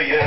you.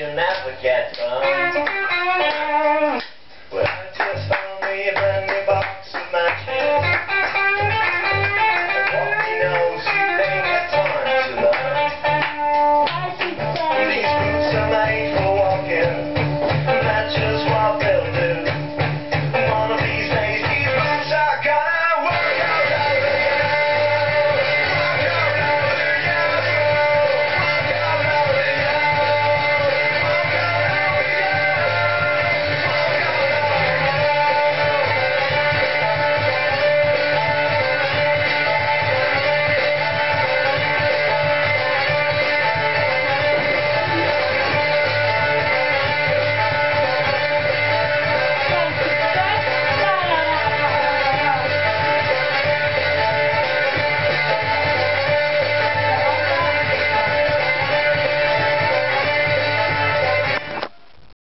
Jim Mapp would get them.